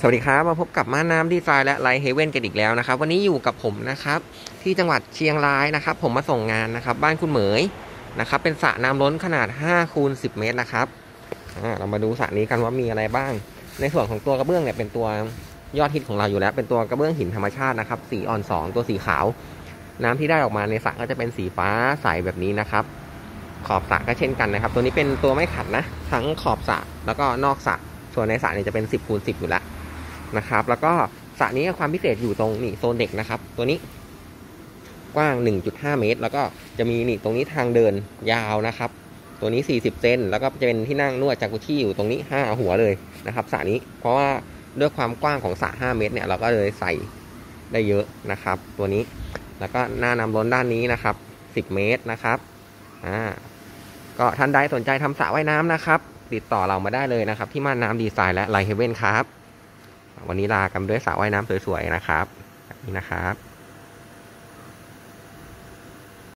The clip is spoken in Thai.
สวัสดีครับ มาพบกับม่านน้ำดีไซน์และไลท์เฮเว่นกันอีกแล้วนะครับ วันนี้อยู่กับผมนะครับ ที่จังหวัดเชียงรายนะครับ ผมมาส่งงานนะครับ บ้านคุณเหมยนะครับ เป็นสระน้ำล้นขนาด5คูณ10 เมตรนะครับเรามาดูสระนี้กันว่ามีอะไรบ้าง ในส่วนของตัวกระเบื้องเนี่ยเป็นตัวยอดฮิตของเราอยู่แล้ว เป็นตัวกระเบื้องหินธรรมชาตินะครับ สีอ่อน 2 ตัวสีขาว น้ำที่ได้ออกมาในสระก็จะเป็นสีฟ้าใสแบบนี้นะครับ ขอบสระก็เช่นกันนะครับ ตัวนี้เป็นตัวไม่ขัดนะ ทั้งขอบสระแล้วก็นอกสระส่วนในสระเนี่ยจะเป็น 10คูณ10 อยู่แล้ว นะครับ แล้วก็สระนี้ความพิเศษอยู่ตรงนี่โซนเด็กนะครับ ตัวนี้กว้าง 1.5 เมตร แล้วก็จะมีนี่ตรงนี้ทางเดินยาวนะครับ ตัวนี้ 40 เซนแล้วก็จะเป็นที่นั่งนวดจากุชี่อยู่ตรงนี้ 5 หัวเลยนะครับสระนี้เพราะว่าด้วยความกว้างของสระ5เมตรเนี่ยเราก็เลยใส่ได้เยอะนะครับ ตัวนี้แล้วก็หน้านำล้นด้านนี้นะครับ 10 เมตรนะครับอ่าก็ท่านใดสนใจทำสระว่ายน้ำนะครับ ติดต่อเรามาได้เลยนะครับ ที่ม่านน้ำดีไซน์และไลท์เฮเว่นครับ วันนี้ลากันด้วยสระว่ายน้ำสวยๆนะครับนี่นะครับ